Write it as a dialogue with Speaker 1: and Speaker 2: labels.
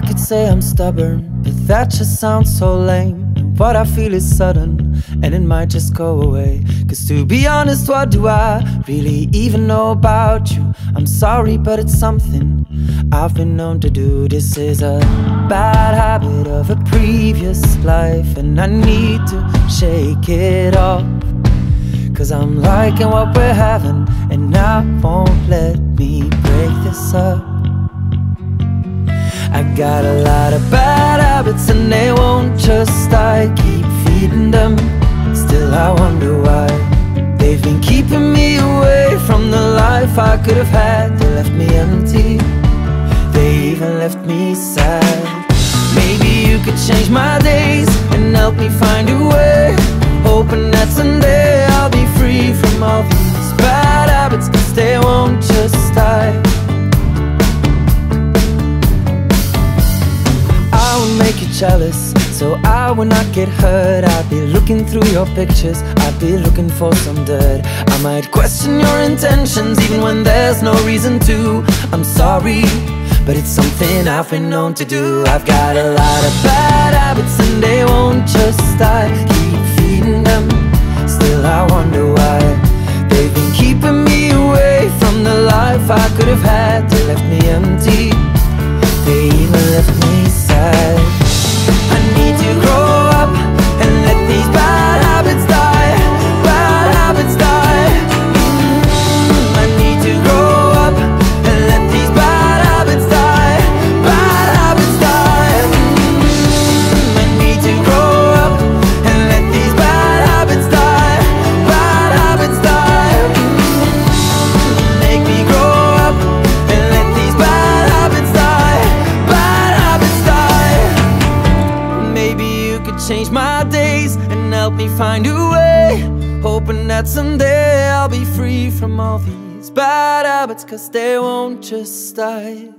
Speaker 1: could say I'm stubborn, but that just sounds so lame. And what I feel is sudden, and it might just go away. Cause to be honest, what do I really even know about you? I'm sorry, but it's something I've been known to do. This is a bad habit of a previous life, and I need to shake it off. Cause I'm liking what we're having, and I won't let me break this up. Got a lot of bad habits and they won't just I keep feeding them. Still I wonder why. They've been keeping me away from the life I could have had. They left me empty. They even left me sad. Maybe you could change my days And help me find a way jealous. So I would not get hurt. I'd be looking through your pictures. I'd be looking for some dirt. I might question your intentions Even when there's no reason to. I'm sorry But it's something I've been known to do. I've got a lot of bad habits And they won't just die Keep feeding them. Still I wonder why They've been keeping me away From the life I could have had. They left me empty change my days and help me find a way. Hoping that someday I'll be free from all these bad habits, cause they won't just die.